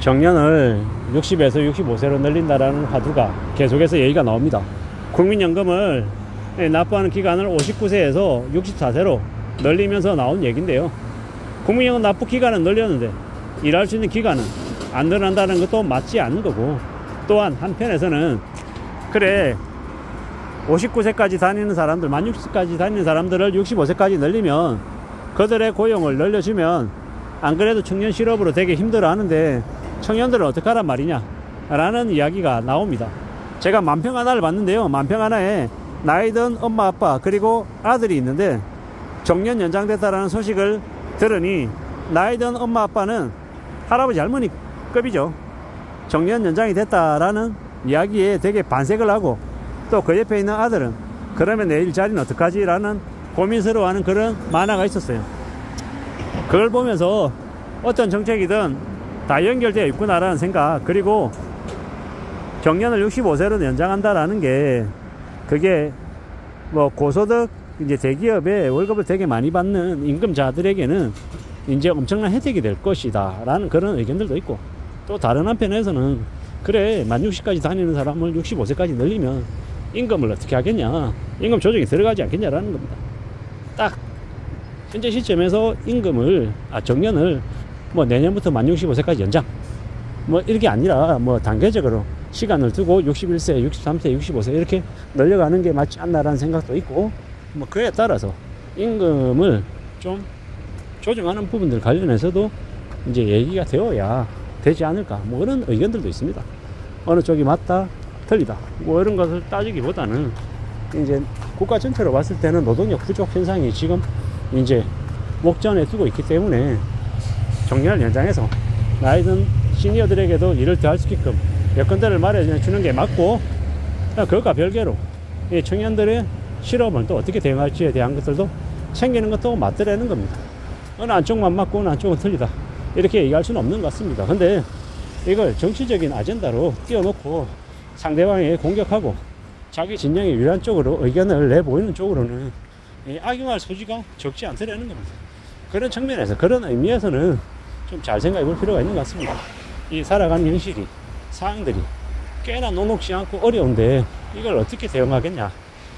정년을 60에서 65세로 늘린다라는 화두가 계속해서 얘기가 나옵니다. 국민연금을 납부하는 기간을 59세에서 64세로 늘리면서 나온 얘기인데요. 국민연금 납부 기간은 늘렸는데 일할 수 있는 기간은 안 늘어난다는 것도 맞지 않은 거고 또한 한편에서는 그래 59세까지 다니는 사람들 만 60세까지 다니는 사람들을 65세까지 늘리면 그들의 고용을 늘려주면 안 그래도 청년 실업으로 되게 힘들어 하는데 청년들은 어떻게 하란 말이냐? 라는 이야기가 나옵니다. 제가 만평 하나를 봤는데요. 만평 하나에 나이든 엄마 아빠 그리고 아들이 있는데 정년 연장됐다라는 소식을 들으니 나이든 엄마 아빠는 할아버지 할머니급이죠. 정년 연장이 됐다라는 이야기에 되게 반색을 하고 또 그 옆에 있는 아들은 그러면 내 일 자리는 어떡하지? 라는 고민스러워하는 그런 만화가 있었어요. 그걸 보면서 어떤 정책이든 다 연결되어 있구나라는 생각. 그리고 정년을 65세로 연장한다라는 게 그게 뭐 고소득 이제 대기업에 월급을 되게 많이 받는 임금자들에게는 이제 엄청난 혜택이 될 것이다 라는 그런 의견들도 있고 또 다른 한편에서는 그래 만 60까지 다니는 사람을 65세까지 늘리면 임금을 어떻게 하겠냐? 임금 조정이 들어가지 않겠냐라는 겁니다. 딱 현재 시점에서 임금을 아 정년을 뭐 내년부터 만 65세까지 연장. 뭐 이렇게 아니라 뭐 단계적으로 시간을 두고 61세, 63세, 65세 이렇게 늘려가는 게 맞지 않나라는 생각도 있고 뭐 그에 따라서 임금을 좀 조정하는 부분들 관련해서도 이제 얘기가 되어야 되지 않을까 뭐 그런 의견들도 있습니다. 어느 쪽이 맞다 틀리다 뭐 이런 것을 따지기보다는 이제 국가 전체로 봤을 때는 노동력 부족 현상이 지금 이제 목전에 두고 있기 때문에 정년을 연장해서 나이든 시니어들에게도 일을 더 할 수 있게끔 여건들을 마련해 게 맞고 그것과 별개로 이 청년들의 실업을 또 어떻게 대응할지에 대한 것들도 챙기는 것도 맞더라는 겁니다. 어느 한쪽만 맞고 어느 한쪽은 틀리다. 이렇게 얘기할 수는 없는 것 같습니다. 근데 이걸 정치적인 아젠다로 띄워놓고 상대방에 공격하고 자기 진영에 유리한 쪽으로 의견을 내보이는 쪽으로는 악용할 소지가 적지 않더라는 겁니다. 그런 측면에서 그런 의미에서는 좀 잘 생각해 볼 필요가 있는 것 같습니다. 이 살아가는 현실이 사항들이 꽤나 녹록지 않고 어려운데 이걸 어떻게 대응하겠냐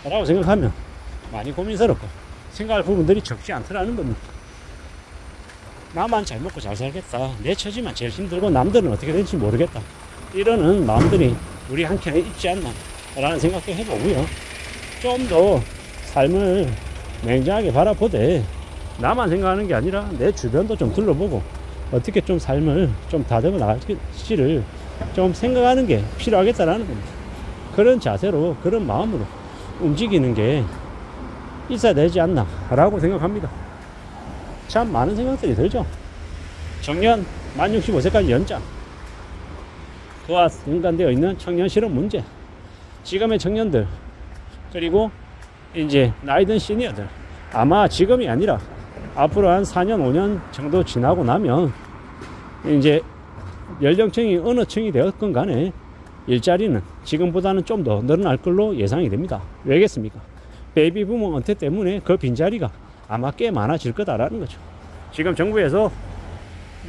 라고 생각하면 많이 고민스럽고 생각할 부분들이 적지 않더라는 겁니다. 나만 잘 먹고 잘 살겠다. 내 처지만 제일 힘들고 남들은 어떻게 될지 모르겠다. 이러는 마음들이 우리 한켠에 있지 않나 라는 생각도 해보고요. 좀 더 삶을 냉정하게 바라보되 나만 생각하는 게 아니라 내 주변도 좀 둘러보고 어떻게 좀 삶을 좀 다듬어 나갈지를 좀 생각하는 게 필요하겠다라는 겁니다. 그런 자세로 그런 마음으로 움직이는 게 있어야 되지 않나 라고 생각합니다. 참 많은 생각들이 들죠. 정년 만 65세까지 연장 그와 연관되어 있는 청년 실업 문제 지금의 청년들 그리고 이제 나이든 시니어들 아마 지금이 아니라 앞으로 한 4년 5년 정도 지나고 나면 이제 연령층이 어느 층이 되었건 간에 일자리는 지금보다는 좀 더 늘어날 걸로 예상이 됩니다. 왜겠습니까? 베이비 부모 은퇴 때문에 그 빈자리가 아마 꽤 많아질 거다라는 거죠. 지금 정부에서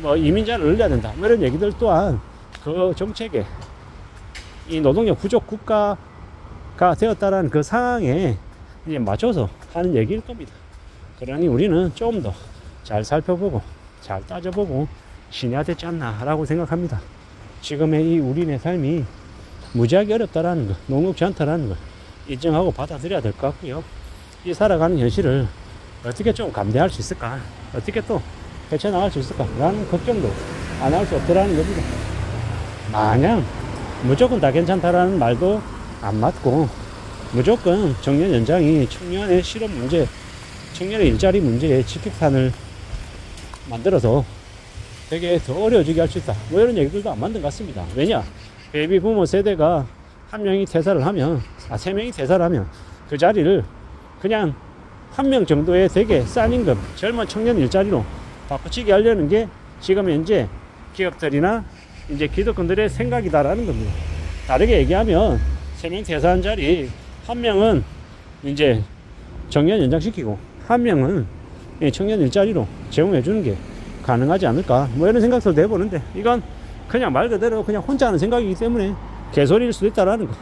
뭐 이민자를 늘려야 된다. 뭐 이런 얘기들 또한 그 정책에 이 노동력 부족 국가가 되었다라는 그 상황에 이제 맞춰서 하는 얘기일 겁니다. 그러니 우리는 좀 더 잘 살펴보고 잘 따져보고 신해야 되지 않나라고 생각합니다. 지금의 이 우리네 삶이 무지하게 어렵다라는 거, 녹록지 않다라는 걸 인정하고 받아들여야 될 것 같고요. 이 살아가는 현실을 어떻게 좀 감내할 수 있을까? 어떻게 또 헤쳐나갈 수 있을까? 라는 걱정도 안 할 수 없더라는 겁니다. 마냥 무조건 다 괜찮다라는 말도 안 맞고 무조건 정년 연장이 청년의 실업 문제 청년의 일자리 문제에 직격탄을 만들어서 되게 더 어려워지게 할 수 있다. 뭐 이런 얘기들도 안 맞는 것 같습니다. 왜냐? 베이비 부머 세대가 한 명이 퇴사를 하면, 아, 세 명이 퇴사를 하면 그 자리를 그냥 한 명 정도의 되게 싼 임금, 젊은 청년 일자리로 바꿔치기 하려는 게 지금 현재 기업들이나 이제 기득권들의 생각이다라는 겁니다. 다르게 얘기하면 세 명 퇴사한 자리 한 명은 이제 정년 연장시키고 한 명은 청년 일자리로 제공해 주는 게 가능하지 않을까 뭐 이런 생각도 내보는데 이건 그냥 말 그대로 그냥 혼자 하는 생각이기 때문에 개소리일 수도 있다라는 거.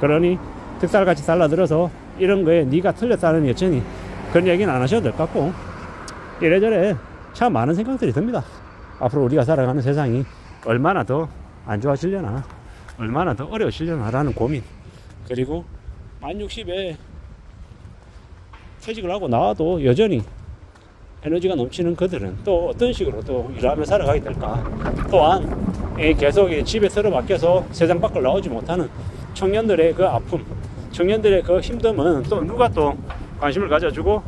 그러니 득달같이 달라들어서 이런 거에 네가 틀렸다는 여전히 그런 얘기는 안 하셔도 될 것 같고 이래저래 참 많은 생각들이 듭니다. 앞으로 우리가 살아가는 세상이 얼마나 더 안 좋아지려나 얼마나 더 어려워지려나라는 고민 그리고 만 60에 퇴직을 하고 나와도 여전히 에너지가 넘치는 그들은 또 어떤 식으로 또 일하며 살아가게 될까? 또한 이 계속 이 집에 틀어박혀서 세상 밖을 나오지 못하는 청년들의 그 아픔 청년들의 그 힘듦은 또 누가 또 관심을 가져주고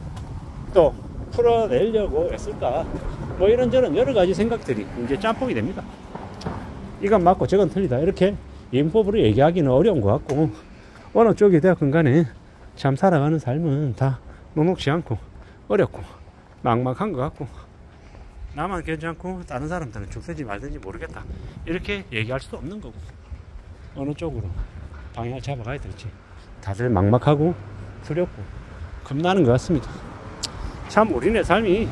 또 풀어내려고 애쓸까? 뭐 이런저런 여러 가지 생각들이 이제 짬뽕이 됩니다. 이건 맞고 저건 틀리다. 이렇게 인법으로 얘기하기는 어려운 것 같고 어느 쪽이 되었건 간에 참 살아가는 삶은 다 녹록지 않고 어렵고 막막한 것 같고. 나만 괜찮고 다른 사람들은 죽든지 말든지 모르겠다. 이렇게 얘기할 수도 없는 거고. 어느 쪽으로 방향을 잡아가야 될지. 다들 막막하고 두렵고 겁나는 것 같습니다. 참 우리네 삶이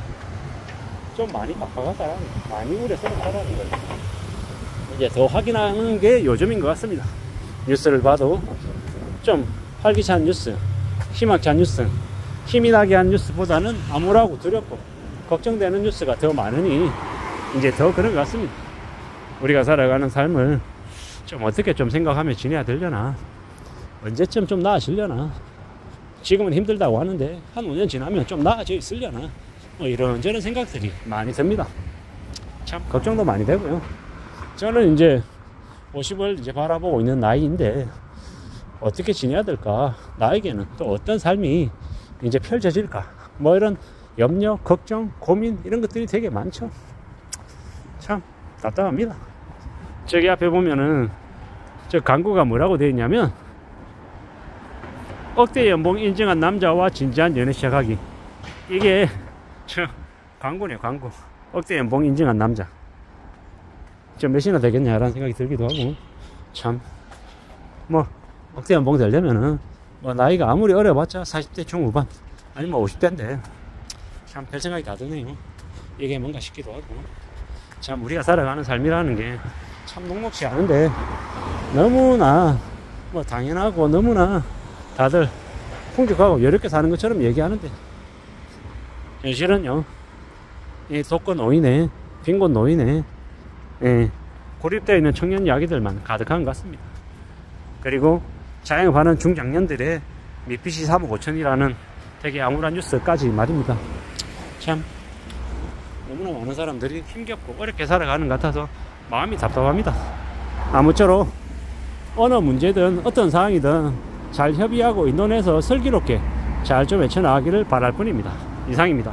좀 많이 막막하다. 많이 우려스럽다라는 거예요. 이제 더 확인하는 게 요즘인 것 같습니다. 뉴스를 봐도 좀 활기찬 뉴스 희망찬 뉴스 힘이 나게 한 뉴스보다는 암울하고 두렵고 걱정되는 뉴스가 더 많으니 이제 더 그런 것 같습니다. 우리가 살아가는 삶을 좀 어떻게 좀 생각하며 지내야 되려나 언제쯤 좀 나아지려나 지금은 힘들다고 하는데 한 5년 지나면 좀 나아져 있으려나 뭐 이런저런 생각들이 많이 듭니다. 참 걱정도 많이 되고요. 저는 이제 50을 이제 바라보고 있는 나이인데 어떻게 지내야 될까 나에게는 또 어떤 삶이 이제 펼쳐질까? 뭐 이런 염려 걱정 고민 이런 것들이 되게 많죠. 참 답답합니다. 저기 앞에 보면은 저 광고가 뭐라고 되어 있냐면 억대 연봉 인정한 남자와 진지한 연애 시작하기. 이게 저 광고네요 광고. 억대 연봉 인정한 남자. 좀 몇이나 되겠냐라는 생각이 들기도 하고. 참 뭐 억대 연봉 되려면은 뭐 나이가 아무리 어려봤자 40대 중후반 아니면 50대인데 참 별 생각이 다 드네요. 이게 뭔가 싶기도 하고. 참 우리가 살아가는 삶이라는 게 참 녹록지 않은데 너무나 뭐 당연하고 너무나 다들 풍족하고 여유롭게 사는 것처럼 얘기하는데 현실은요 이 독거 노인에 빈곤 노인에 예, 고립되어 있는 청년 이야기들만 가득한 것 같습니다. 그리고 자영업 하는 중장년들의 미피시 3억 5천이라는 되게 암울한 뉴스까지 말입니다. 참 너무나 많은 사람들이 힘겹고 어렵게 살아가는 것 같아서 마음이 답답합니다. 아무쪼록 어느 문제든 어떤 상황이든 잘 협의하고 의논해서 슬기롭게 잘좀 헤쳐나가기를 바랄 뿐입니다. 이상입니다.